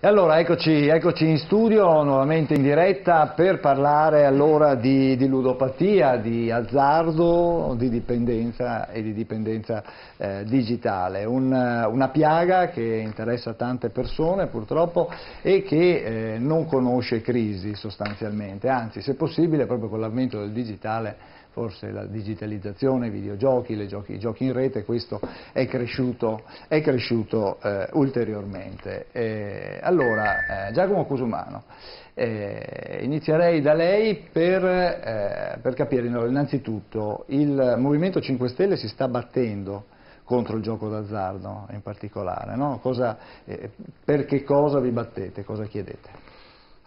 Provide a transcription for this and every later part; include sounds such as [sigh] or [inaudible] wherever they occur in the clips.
E allora eccoci, eccoci, in studio, nuovamente in diretta, per parlare allora di, di ludopatia, di azzardo, di dipendenza e di dipendenza eh, digitale. Un, una piaga che interessa tante persone purtroppo e che eh, non conosce crisi sostanzialmente, anzi se possibile proprio con l'avvento del digitale forse la digitalizzazione, i videogiochi, giochi, i giochi in rete, questo è cresciuto, è cresciuto eh, ulteriormente. Eh, allora, eh, Giacomo Cusumano, eh, inizierei da lei per, eh, per capire no, innanzitutto il Movimento 5 Stelle si sta battendo contro il gioco d'azzardo in particolare, no? cosa, eh, per che cosa vi battete, cosa chiedete?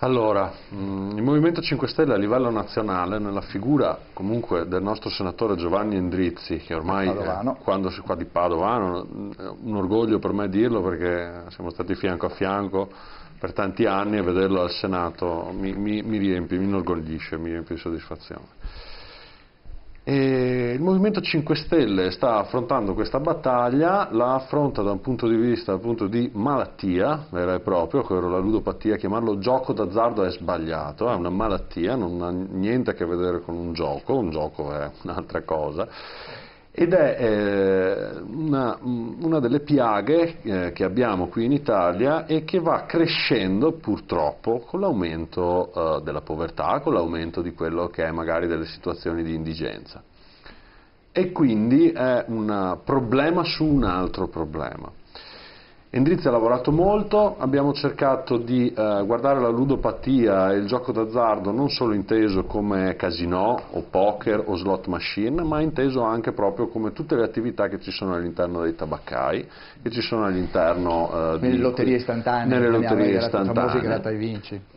Allora, mm, il Movimento 5 Stelle a livello nazionale, nella figura comunque del nostro senatore Giovanni Endrizzi, che ormai Padovano. quando si qua di Padovano, è un orgoglio per me dirlo perché siamo stati fianco a fianco per tanti anni e vederlo al Senato mi, mi, mi riempie, mi inorgoglisce, mi riempie di soddisfazione. E il Movimento 5 Stelle sta affrontando questa battaglia, la affronta da un punto di vista appunto di malattia vera e propria, ovvero la ludopatia, chiamarlo gioco d'azzardo è sbagliato, è una malattia, non ha niente a che vedere con un gioco, un gioco è un'altra cosa ed è eh, una, una, delle piaghe eh, che abbiamo qui in Italia e che va crescendo purtroppo con l'aumento eh, della povertà, con l'aumento di quello che è magari delle situazioni di indigenza. E quindi è un problema su un altro problema. Endrizzi ha lavorato molto, abbiamo cercato di eh, guardare la ludopatia e il gioco d'azzardo non solo inteso come casino o poker o slot machine, ma inteso anche proprio come tutte le attività che ci sono all'interno dei tabaccai, che ci sono all'interno eh, nelle di, lotterie istantanee, nelle lotterie istantanee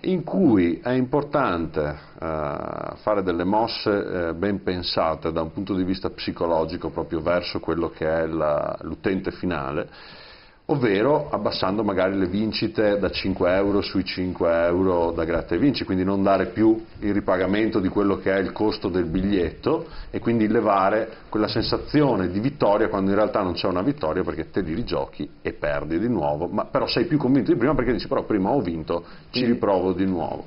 in cui è importante eh, fare delle mosse eh, ben pensate da un punto di vista psicologico proprio verso quello che è l'utente finale ovvero abbassando magari le vincite da 5 euro sui 5 euro da gratta e vinci, quindi non dare più il ripagamento di quello che è il costo del biglietto e quindi levare quella sensazione di vittoria quando in realtà non c'è una vittoria perché te li rigiochi e perdi di nuovo, ma però sei più convinto di prima perché dici però prima ho vinto, ci riprovo di nuovo.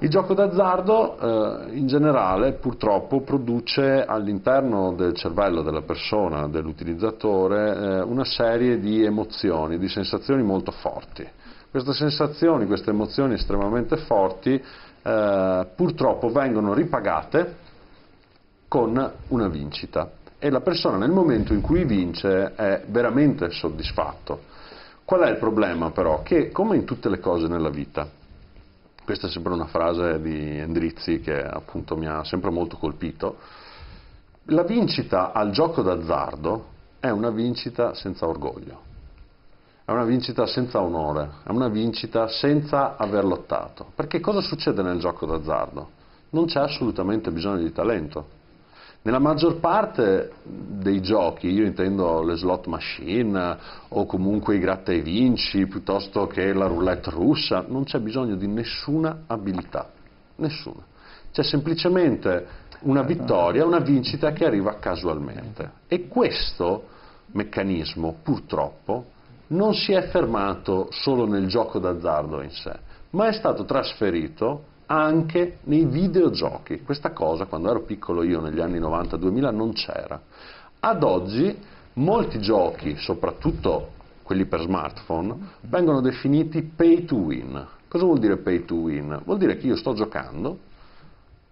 Il gioco d'azzardo eh, in generale purtroppo produce all'interno del cervello della persona, dell'utilizzatore, eh, una serie di emozioni, di sensazioni molto forti. Queste sensazioni, queste emozioni estremamente forti eh, purtroppo vengono ripagate con una vincita e la persona nel momento in cui vince è veramente soddisfatto. Qual è il problema però? Che come in tutte le cose nella vita, questa è sempre una frase di Endrizzi che appunto mi ha sempre molto colpito. La vincita al gioco d'azzardo è una vincita senza orgoglio, è una vincita senza onore, è una vincita senza aver lottato. Perché cosa succede nel gioco d'azzardo? Non c'è assolutamente bisogno di talento. Nella maggior parte dei giochi, io intendo le slot machine o comunque i gratta e vinci piuttosto che la roulette russa, non c'è bisogno di nessuna abilità, nessuna. C'è semplicemente una vittoria, una vincita che arriva casualmente. E questo meccanismo, purtroppo, non si è fermato solo nel gioco d'azzardo in sé, ma è stato trasferito anche nei videogiochi. Questa cosa, quando ero piccolo io, negli anni 90-2000, non c'era. Ad oggi molti giochi, soprattutto quelli per smartphone, vengono definiti pay to win. Cosa vuol dire pay to win? Vuol dire che io sto giocando,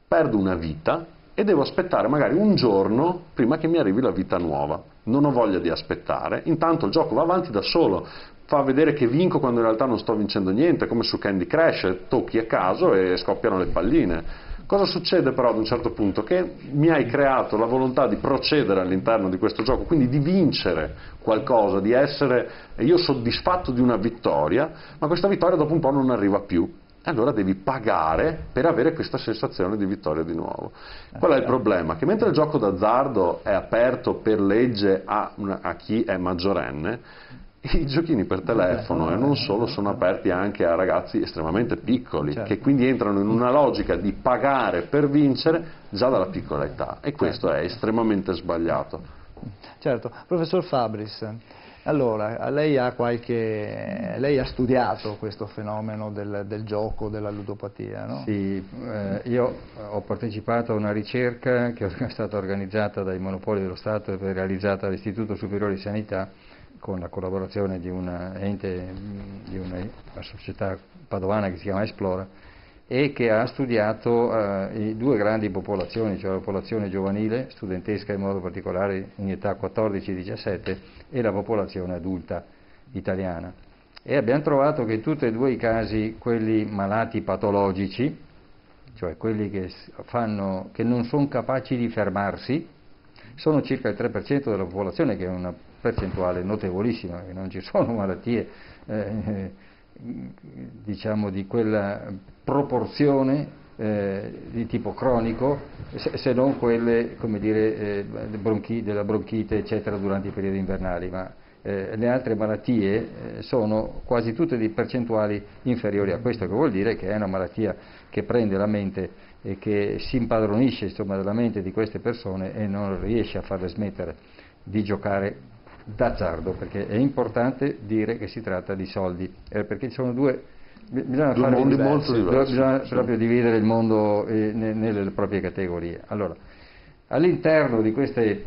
perdo una vita e devo aspettare magari un giorno prima che mi arrivi la vita nuova. Non ho voglia di aspettare, intanto il gioco va avanti da solo, fa vedere che vinco quando in realtà non sto vincendo niente, come su Candy Crush, tocchi a caso e scoppiano le palline. Cosa succede però ad un certo punto? Che mi hai creato la volontà di procedere all'interno di questo gioco, quindi di vincere qualcosa, di essere io soddisfatto di una vittoria, ma questa vittoria dopo un po' non arriva più. E allora devi pagare per avere questa sensazione di vittoria di nuovo. Qual è il problema? Che mentre il gioco d'azzardo è aperto per legge a, a chi è maggiorenne, i giochini per telefono e non solo sono aperti anche a ragazzi estremamente piccoli certo. che quindi entrano in una logica di pagare per vincere già dalla piccola età e questo certo. è estremamente sbagliato. Certo, professor Fabris, Allora, lei ha, qualche, lei ha studiato questo fenomeno del, del gioco, della ludopatia, no? Sì, eh, io ho partecipato a una ricerca che è stata organizzata dai Monopoli dello Stato e realizzata dall'Istituto Superiore di Sanità con la collaborazione di una, ente, di una, una società padovana che si chiama Esplora e che ha studiato eh, due grandi popolazioni, cioè la popolazione giovanile, studentesca in modo particolare in età 14-17 e la popolazione adulta italiana. E abbiamo trovato che in tutti e due i casi, quelli malati patologici, cioè quelli che, fanno, che non sono capaci di fermarsi, sono circa il 3% della popolazione, che è una percentuale notevolissima, che non ci [laughs] sono malattie eh, diciamo di quella proporzione eh, di tipo cronico se, se non quelle dire, eh, bronchi, della bronchite eccetera durante i periodi invernali, ma eh, le altre malattie eh, sono quasi tutte di percentuali inferiori a questo, che vuol dire che è una malattia che prende la mente e che si impadronisce insomma, della mente di queste persone e non riesce a farle smettere di giocare d'azzardo, perché è importante dire che si tratta di soldi, eh, perché ci sono due, bisogna, due mondi diversi, molto diversi, bisogna sì. proprio dividere il mondo eh, nelle proprie categorie. Allora, all'interno di, queste,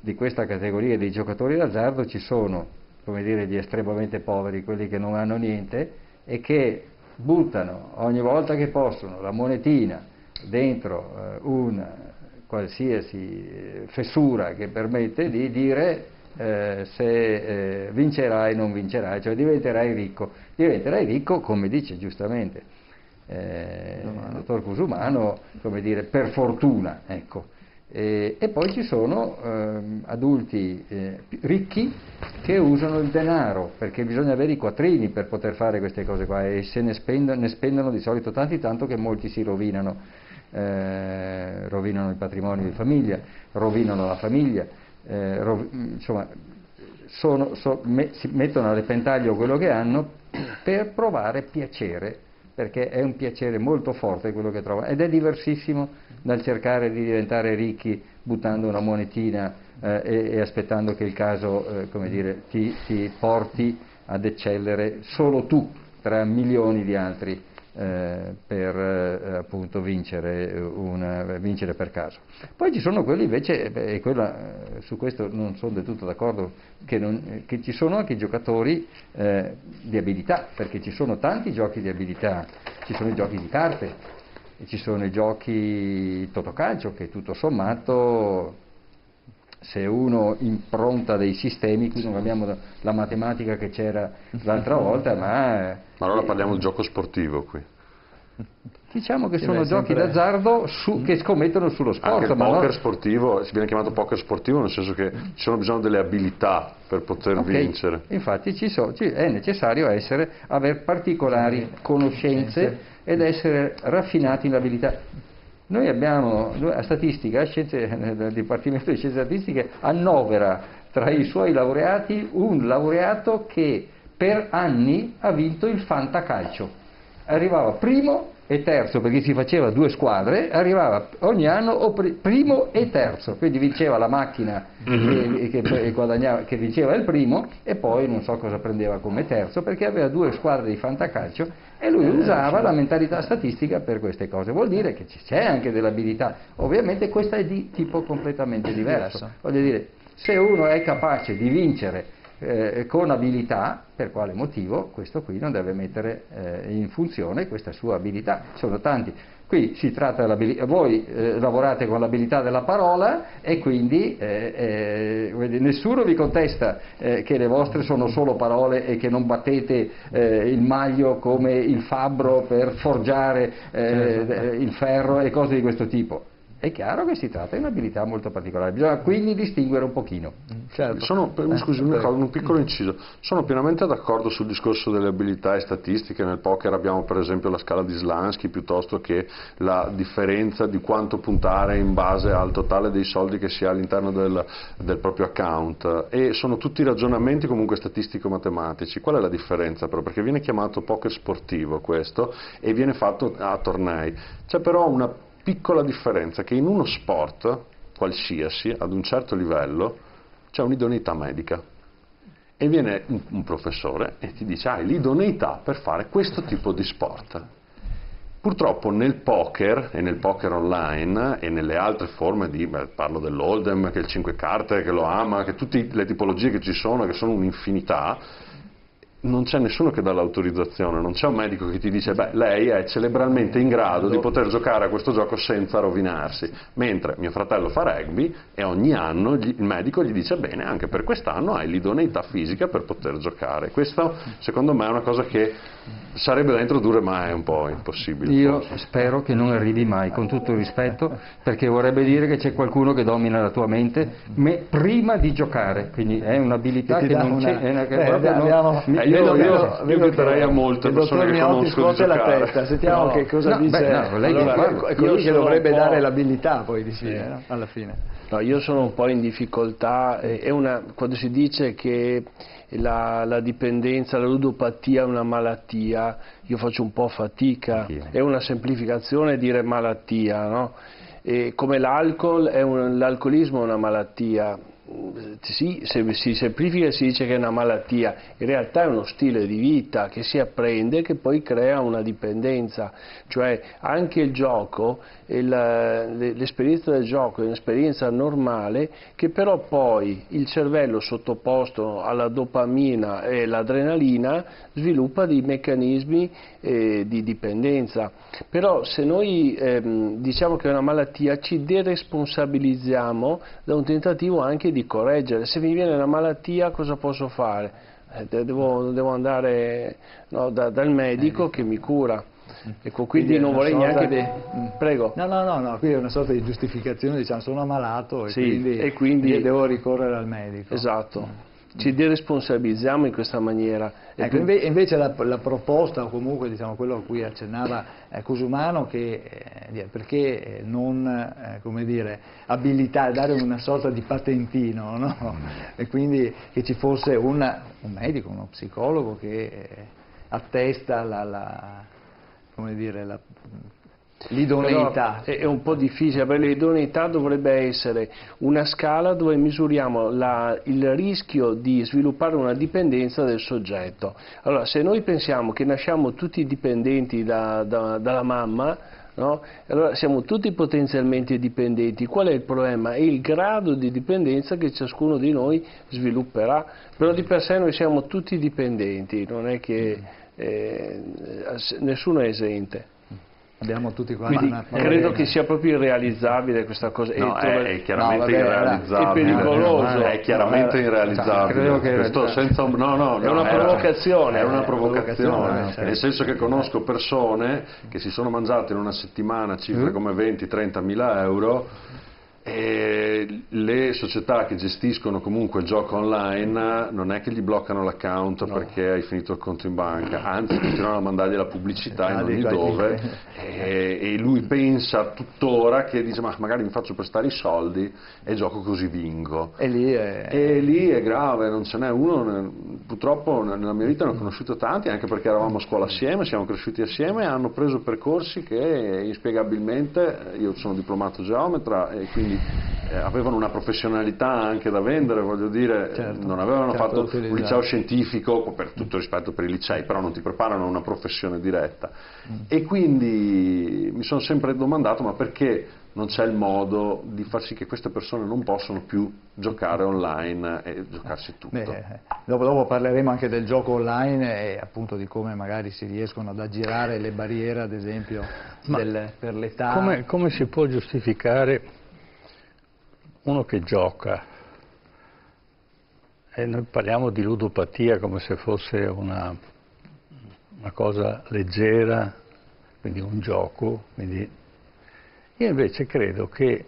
di questa categoria dei giocatori d'azzardo ci sono, come dire, gli estremamente poveri, quelli che non hanno niente e che buttano ogni volta che possono la monetina dentro eh, una qualsiasi eh, fessura che permette di dire eh, se eh, vincerai o non vincerai, cioè diventerai ricco. Diventerai ricco, come dice giustamente eh, il dottor Cusumano, come dire, per fortuna. Ecco. E, e, poi ci sono ehm, adulti eh, ricchi che usano il denaro, perché bisogna avere i quattrini per poter fare queste cose qua e se ne spendono, ne spendono di solito tanti, tanto che molti si rovinano, eh, rovinano il patrimonio di famiglia, rovinano la famiglia eh, insomma, sono, so, me, si mettono a repentaglio quello che hanno per provare piacere, perché è un piacere molto forte quello che trovano. Ed è diversissimo dal cercare di diventare ricchi buttando una monetina eh, e, e, aspettando che il caso eh, dire, ti, ti porti ad eccellere solo tu tra milioni di altri eh, per eh, appunto vincere, una, vincere, per caso. Poi ci sono quelli invece, e quella, eh, su questo non sono del tutto d'accordo, che, non, che ci sono anche giocatori eh, di abilità, perché ci sono tanti giochi di abilità, ci sono i giochi di carte, ci sono i giochi totocalcio che tutto sommato se uno impronta dei sistemi, qui non abbiamo la matematica che c'era l'altra [laughs] volta, ma... Ma allora parliamo di gioco sportivo qui. Diciamo che sono giochi sempre... d'azzardo su, che scommettono sullo sport. Anche il poker no? sportivo, si viene chiamato poker sportivo nel senso che ci sono bisogno delle abilità per poter okay. vincere. Infatti so, è necessario essere, avere particolari conoscenze ed essere raffinati in abilità. Noi abbiamo, a statistica, scienze, nel Dipartimento di Scienze Statistiche, annovera tra i suoi laureati un laureato che per anni ha vinto il fantacalcio. Arrivava primo e terzo perché si faceva due squadre, arrivava ogni anno primo e terzo, quindi vinceva la macchina mm-hmm. che, che, che, vinceva il primo e poi non so cosa prendeva come terzo perché aveva due squadre di fantacalcio e lui eh, usava la mentalità statistica per queste cose, vuol dire che c'è anche dell'abilità, ovviamente questa è di tipo completamente diverso, voglio dire se uno è capace di vincere eh, con abilità, per quale motivo questo qui non deve mettere eh, in funzione questa sua abilità? Sono tanti. Qui si tratta dell'abilità, voi eh, lavorate con l'abilità della parola e quindi eh, eh, nessuno vi contesta eh, che le vostre sono solo parole e che non battete il maglio come il fabbro per forgiare certo. il ferro e cose di questo tipo. È chiaro che si tratta di un'abilità molto particolare, bisogna quindi distinguere un pochino. Certo. Sono, eh, scusi, un, un piccolo inciso, sono pienamente d'accordo sul discorso delle abilità e statistiche, nel poker abbiamo per esempio la scala di Slansky piuttosto che la differenza di quanto puntare in base al totale dei soldi che si ha all'interno del, del proprio account e sono tutti ragionamenti comunque statistico-matematici. Qual è la differenza però? Perché viene chiamato poker sportivo questo e viene fatto a tornei. C'è però una piccola differenza che in uno sport, qualsiasi, ad un certo livello, c'è un'idoneità medica. e viene un, un professore e ti dice hai l'idoneità per fare questo tipo di sport. Purtroppo nel poker e nel poker online e nelle altre forme di, beh, parlo dell'Oldham, che è il 5 carte, che lo ama, che tutte le tipologie che ci sono, che sono un'infinità, non c'è nessuno che dà l'autorizzazione, non c'è un medico che ti dice beh lei è cerebralmente in grado di poter giocare a questo gioco senza rovinarsi, mentre mio fratello fa rugby e ogni anno gli, il medico gli dice bene anche per quest'anno hai l'idoneità fisica per poter giocare. Questo secondo me è una cosa che sarebbe da introdurre ma è un po' impossibile. Io forse. spero che non arrivi mai, con tutto il rispetto, perché vorrebbe dire che c'è qualcuno che domina la tua mente prima di giocare, quindi è un'abilità che, che non una... c'è. È una, Beh, abbiamo, non, io, io, io, butterei a molte persone che conosco la testa, sentiamo no, che cosa no, dice. Beh, no, lei allora, è colui che dovrebbe dare l'abilità poi di fine, no? alla fine. No, io sono un po' in difficoltà, una, quando si dice che la, la, dipendenza, la ludopatia è una malattia, io faccio un po' fatica, è una semplificazione dire malattia, no? come l'alcol, l'alcolismo è una malattia, sì, se si semplifica e si dice che è una malattia, in realtà è uno stile di vita che si apprende e che poi crea una dipendenza, cioè anche il gioco, l'esperienza del gioco è un'esperienza normale che però poi il cervello sottoposto alla dopamina e all'adrenalina sviluppa dei meccanismi eh, di dipendenza. Però se noi ehm, diciamo che è una malattia ci deresponsabilizziamo da un tentativo anche di correggere. Se mi viene una malattia cosa posso fare? Eh, devo, devo, andare no, da, dal medico che mi cura. Ecco, quindi, quindi non vorrei neanche... Di... Mm. Prego. No, no, no, no, qui è una sorta di giustificazione, diciamo, sono ammalato e, sì, quindi, e quindi, devo ricorrere al medico. Esatto. Mm ci deresponsabilizziamo in questa maniera. Ecco, invece la, la, proposta, o comunque diciamo, quello a cui accennava eh, Cusumano, che, eh, perché non eh, dire, abilitare, dare una sorta di patentino, no? e quindi che ci fosse una, un medico, uno psicologo che eh, attesta la, la, dire, la L'idoneità. È, un po' difficile, perché l'idoneità dovrebbe essere una scala dove misuriamo la, il rischio di sviluppare una dipendenza del soggetto. Allora, se noi pensiamo che nasciamo tutti dipendenti da, da, dalla mamma, No? Allora siamo tutti potenzialmente dipendenti. Qual è il problema? È il grado di dipendenza che ciascuno di noi svilupperà. Però di per sé noi siamo tutti dipendenti, non è che eh, nessuno è esente. Abbiamo tutti quanti Quindi, una credo che sia proprio irrealizzabile questa cosa. No, è, è, chiaramente no, vabbè, irrealizzabile. È pericoloso. È chiaramente irrealizzabile. Cioè, Questo senza un, no, no, è una provocazione. È una provocazione. Nel senso che conosco persone che si sono mangiate in una settimana cifre mm. come 20-30 mila euro e le società che gestiscono comunque il gioco online non è che gli bloccano l'account no. perché hai finito il conto in banca, anzi continuano a mandargli la pubblicità in ogni dove [laughs] e, e, lui pensa tuttora che dice ma magari mi faccio prestare i soldi e gioco così vingo. E lì è, e lì è grave, non ce n'è uno, purtroppo nella mia vita ne ho conosciuto tanti anche perché eravamo a scuola assieme, siamo cresciuti assieme e hanno preso percorsi che inspiegabilmente, io sono diplomato geometra e quindi eh, avevano una professionalità anche da vendere, voglio dire, certo, non avevano certo fatto un liceo scientifico, per tutto rispetto per i licei, però non ti preparano a una professione diretta. Mm. E quindi mi sono sempre domandato ma perché non c'è il modo di far sì che queste persone non possano più giocare online e giocarsi tutto. Beh, dopo, dopo, parleremo anche del gioco online e appunto di come magari si riescono ad aggirare le barriere, ad esempio, del, per l'età. Come, come si può giustificare uno che gioca, e noi parliamo di ludopatia come se fosse una, una cosa leggera, quindi un gioco, quindi io invece credo che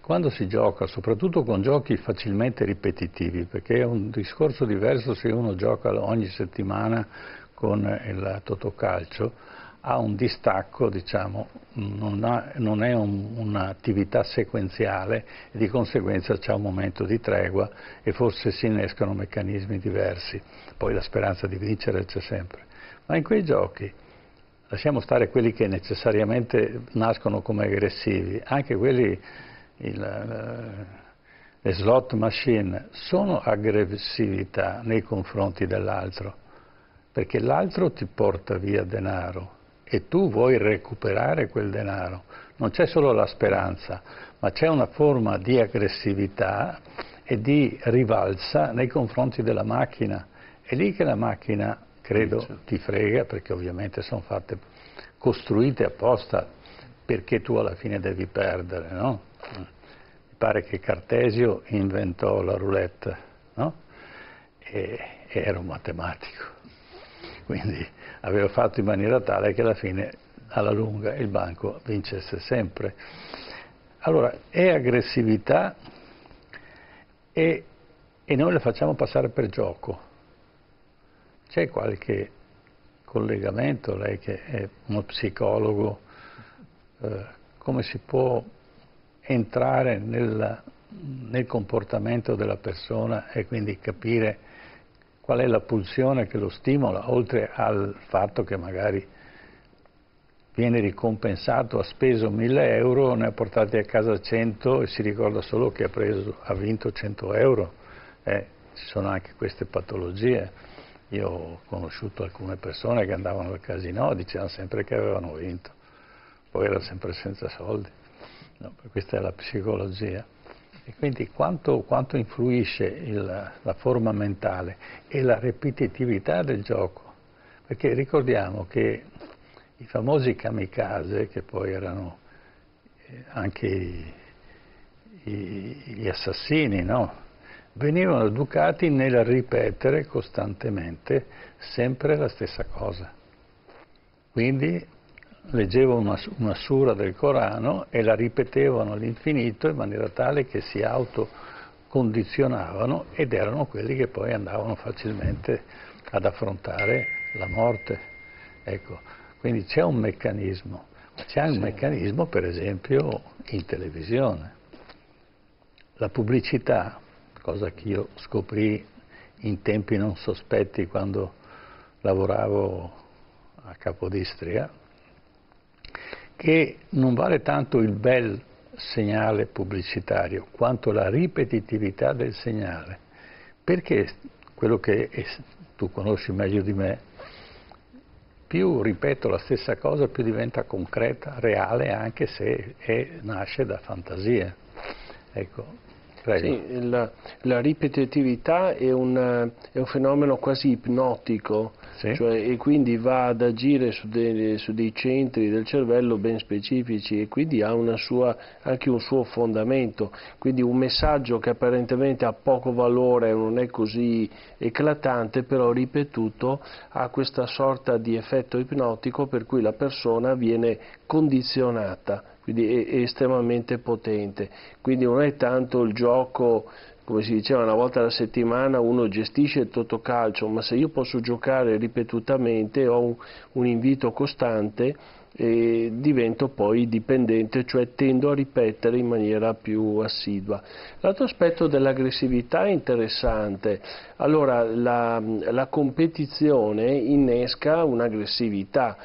quando si gioca, soprattutto con giochi facilmente ripetitivi, perché è un discorso diverso se uno gioca ogni settimana con il totocalcio, ha un distacco, diciamo, non, ha, non è un, un'attività sequenziale e di conseguenza c'è un momento di tregua e forse si innescano meccanismi diversi. Poi la speranza di vincere c'è sempre. Ma in quei giochi lasciamo stare quelli che necessariamente nascono come aggressivi, anche quelli il, le slot machine sono aggressività nei confronti dell'altro, perché l'altro ti porta via denaro e tu vuoi recuperare quel denaro. Non c'è solo la speranza, ma c'è una forma di aggressività e di rivalsa nei confronti della macchina. È lì che la macchina, credo, certo. ti frega, perché ovviamente sono fatte, costruite apposta perché tu alla fine devi perdere, no? pare che Cartesio inventò la roulette, no? e era un matematico, quindi aveva fatto in maniera tale che alla fine, alla lunga, il banco vincesse sempre. Allora, è aggressività e, e noi la facciamo passare per gioco. C'è qualche collegamento, lei che è uno psicologo, eh, come si può entrare nel, nel comportamento della persona e quindi capire qual è la pulsione che lo stimola, oltre al fatto che magari viene ricompensato, ha speso 1000 euro, ne ha portati a casa 100 e si ricorda solo che ha, preso, ha vinto 100 euro. Eh, ci sono anche queste patologie. Io ho conosciuto alcune persone che andavano al casino, dicevano sempre che avevano vinto, poi erano sempre senza soldi. No, questa è la psicologia. E quindi quanto, quanto influisce il, la forma mentale e la ripetitività del gioco? Perché ricordiamo che i famosi kamikaze, che poi erano eh, anche i, i, gli assassini, no? venivano educati nel ripetere costantemente sempre la stessa cosa. Quindi leggevano una, una sura del Corano e la ripetevano all'infinito in maniera tale che si autocondizionavano ed erano quelli che poi andavano facilmente ad affrontare la morte. Ecco, quindi c'è un meccanismo, c'è un sì. meccanismo per esempio in televisione. La pubblicità, cosa che io scoprì in tempi non sospetti quando lavoravo a Capodistria, che non vale tanto il bel segnale pubblicitario quanto la ripetitività del segnale, perché quello che tu conosci meglio di me, più ripeto la stessa cosa, più diventa concreta, reale, anche se è, nasce da fantasie. Ecco, sì, la, la, ripetitività è un, è un, fenomeno quasi ipnotico sì. cioè, e quindi va ad agire su, de, su, dei centri del cervello ben specifici e quindi ha sua, anche un suo fondamento. Quindi un messaggio che apparentemente ha poco valore, non è così eclatante, però ripetuto ha questa sorta di effetto ipnotico per cui la persona viene condizionata quindi è, estremamente potente. Quindi non è tanto il gioco come si diceva una volta alla settimana uno gestisce il totocalcio, ma se io posso giocare ripetutamente ho un, un invito costante e divento poi dipendente, cioè tendo a ripetere in maniera più assidua. L'altro aspetto dell'aggressività è interessante. Allora, la, la competizione innesca un'aggressività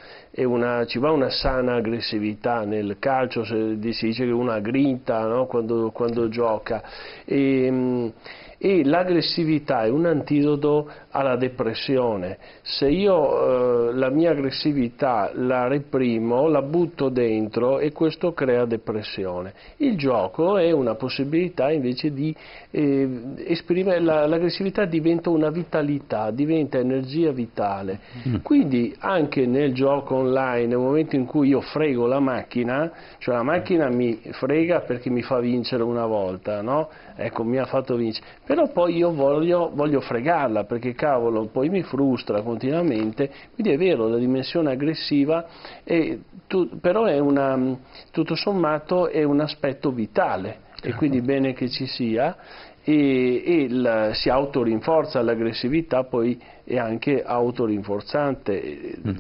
una, ci va una sana aggressività nel calcio, si dice che uno ha grinta no? quando, quando, gioca. E, e l'aggressività è un antidoto alla depressione. Se io eh, la mia aggressività la reprimo, la butto dentro e questo crea depressione. Il gioco è una possibilità invece di eh, esprimere, la, l'aggressività diventa una vitalità, diventa energia vitale. Mm. Quindi anche nel gioco online, nel momento in cui io frego la macchina, cioè la macchina mi frega perché mi fa vincere una volta, no? Ecco, mi ha fatto vincere. Però poi io voglio, voglio fregarla perché cavolo poi mi frustra continuamente, quindi è vero la dimensione aggressiva, è, tu, però è una, tutto sommato è un aspetto vitale. E quindi bene che ci sia e, e la, si autorinforza l'aggressività poi è anche autorinforzante, mm.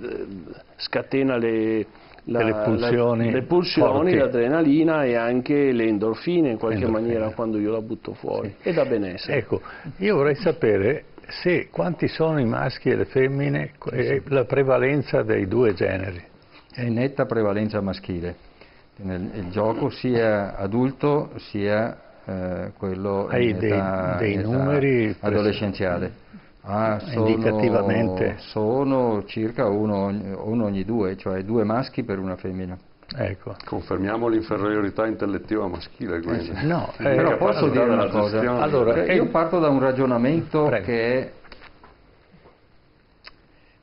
scatena le la, le pulsioni, la, le pulsioni l'adrenalina e anche le endorfine in qualche endorfine. maniera quando io la butto fuori sì. e da benessere. Ecco, io vorrei sapere se, quanti sono i maschi e le femmine e la prevalenza dei due generi. È in netta prevalenza maschile. Nel gioco sia adulto sia eh, quello Hai in dei, età, dei in età numeri adolescenziale. Ah, sono, indicativamente? Sono circa uno, uno ogni due, cioè due maschi per una femmina. Ecco. Confermiamo l'inferiorità intellettiva maschile, quindi. Eh, no, eh, Però posso dire una cosa? Allora, Cioè, è- io parto da un ragionamento Prego. che è,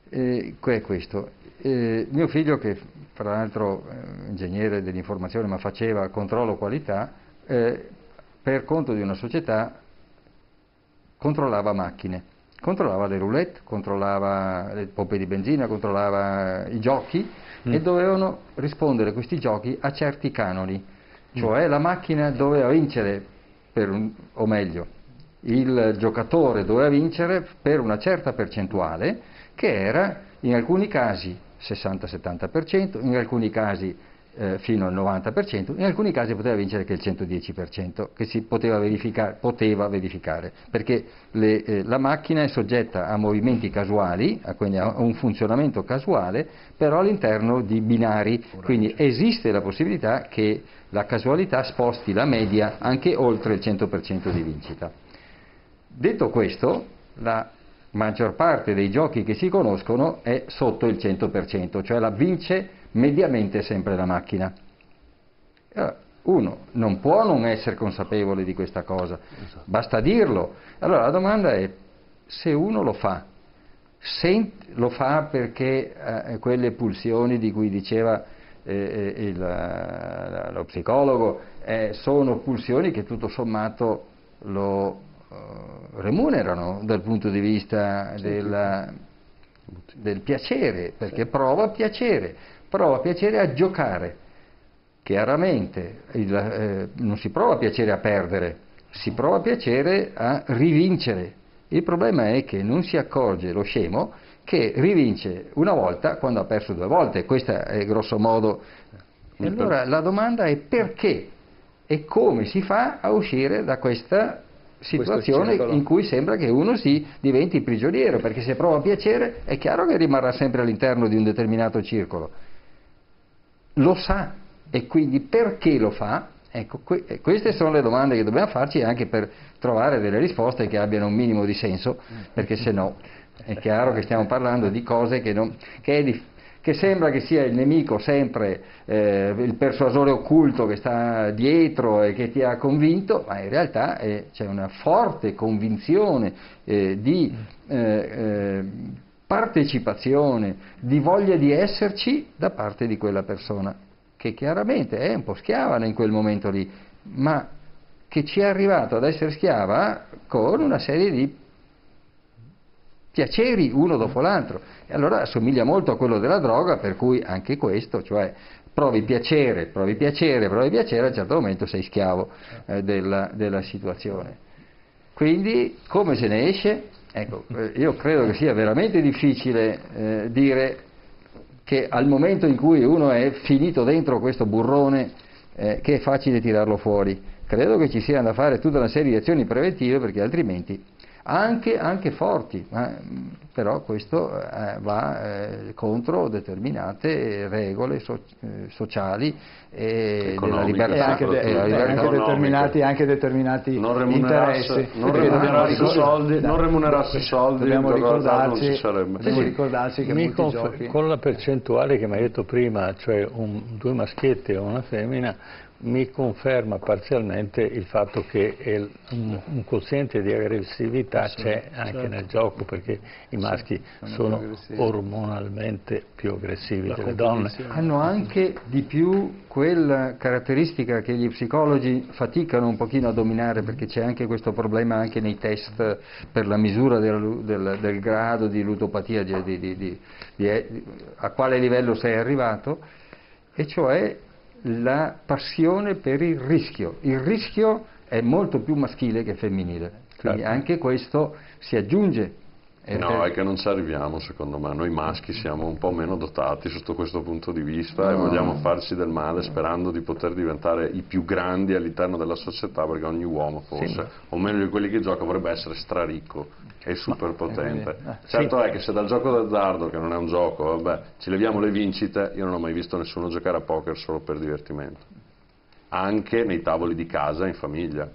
eh, che è questo. Eh, mio figlio, che fra l'altro è ingegnere dell'informazione ma faceva controllo qualità, eh, per conto di una società controllava macchine, controllava le roulette, controllava le pompe di benzina, controllava i giochi e dovevano rispondere questi giochi a certi canoni, cioè la macchina doveva vincere, per un- o meglio, il giocatore doveva vincere per una certa percentuale che era in alcuni casi 60-70%, in alcuni casi eh, fino al 90%, in alcuni casi poteva vincere che il 110%, che si poteva verificare, poteva verificare perché le, eh, la macchina è soggetta a movimenti casuali, a, quindi a un funzionamento casuale, però all'interno di binari, quindi esiste la possibilità che la casualità sposti la media anche oltre il 100% di vincita. Detto questo, la maggior parte dei giochi che si conoscono è sotto il 100%, cioè la vince mediamente sempre la macchina. Allora, Uno non può non essere consapevole di questa cosa, basta dirlo. Allora la domanda è se uno lo fa, lo fa perché eh, quelle pulsioni di cui diceva eh, il, eh, lo psicologo eh, sono pulsioni che tutto sommato lo eh, remunerano dal punto di vista della- del piacere, perché prova piacere, prova piacere a giocare. Chiaramente il, eh, non si prova piacere a perdere, si prova piacere a rivincere. Il problema è che non si accorge lo scemo che rivince una volta quando ha perso due volte, questa è grosso modo. E allora la domanda è perché e come si fa a uscire da questa situazione in cui sembra che uno si diventi prigioniero, perché se prova piacere è chiaro che rimarrà sempre all'interno di un determinato circolo. Lo sa e quindi perché lo fa? Ecco, que- e queste sono le domande che dobbiamo farci anche per trovare delle risposte che abbiano un minimo di senso, perché se no è chiaro che stiamo parlando di cose che, non- che è che sembra che sia il nemico sempre eh, il persuasore occulto che sta dietro e che ti ha convinto, ma in realtà eh, c'è una forte convinzione eh, di eh, eh, partecipazione, di voglia di esserci da parte di quella persona, che chiaramente è un po' schiava in quel momento lì, ma che ci è arrivato ad essere schiava con una serie di piaceri uno dopo l'altro. E allora assomiglia molto a quello della droga, per cui anche questo, cioè provi piacere, provi piacere, provi piacere, a un certo momento sei schiavo eh, della, della situazione. Quindi come se ne esce? Ecco, eh, io credo che sia veramente difficile eh, dire che al momento in cui uno è finito dentro questo burrone eh, che è facile tirarlo fuori. Credo che ci sia da fare tutta una serie di azioni preventive perché altrimenti anche, anche forti, ma, però questo eh, va eh, contro determinate regole so- eh, sociali e della Economiche, libertà. e anche, de- e della libertà. anche determinati, anche determinati non interessi. non remunerarsi dobbiamo soldi, non remunerarsi soldi, dobbiamo ricordarci, dobbiamo ricordarci che Mi molti conf- giochi... Con la percentuale che mi hai detto prima, cioè un- due maschietti e una femmina, mi conferma parzialmente il fatto che il- un, un quoziente di aggressività c'è anche nel gioco, perché i maschi sono, ormonalmente più aggressivi delle donne. Hanno anche di più quella caratteristica che gli psicologi faticano un pochino a dominare perché c'è anche questo problema anche nei test per la misura del, del- del grado di ludopatia, di- di- di- di- di- a quale livello sei arrivato, e cioè la passione per il rischio. Il rischio è molto più maschile che femminile, quindi Certo. anche questo si aggiunge. E No, per- è che non ci arriviamo secondo me, noi maschi siamo un po' meno dotati sotto questo punto di vista e No. vogliamo farci del male sperando di poter diventare i più grandi all'interno della società perché ogni uomo forse, Sì, o meglio di quelli che gioca, vorrebbe essere straricco e super potente. eh, certo è che se dal gioco d'azzardo, che non è un gioco, vabbè, ci leviamo le vincite, io non ho mai visto nessuno giocare a poker solo per divertimento, anche nei tavoli di casa in famiglia.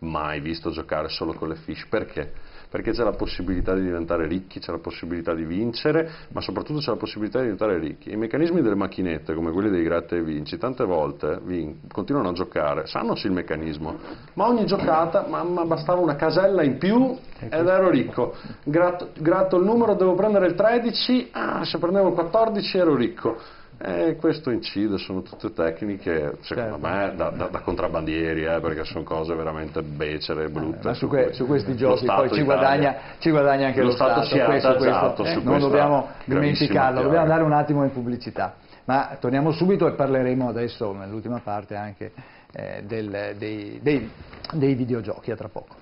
Mai visto giocare solo con le fiche. Perché? Perché c'è la possibilità di diventare ricchi, c'è la possibilità di vincere, ma soprattutto c'è la possibilità di diventare ricchi. I meccanismi delle macchinette, come quelli dei gratta e vinci, tante volte vin- continuano a giocare, sanno sì il meccanismo, ma ogni giocata, mamma, bastava una casella in più ed ero ricco. Gratto, gratto il numero, devo prendere il 13, ah, se prendevo il 14 ero ricco. E questo incide, sono tutte tecniche, secondo Certo. me, da, da- da contrabbandieri, eh, perché sono cose veramente becere e brutte. Ma su, que- su questi giochi Stato poi ci guadagna, ci guadagna anche lo, Lo Stato è questo- adagiato questo, su non questa dobbiamo dimenticarlo, dobbiamo andare un attimo in pubblicità. Ma torniamo subito e parleremo adesso, nell'ultima parte, anche eh, del- dei, dei- dei videogiochi, a tra poco.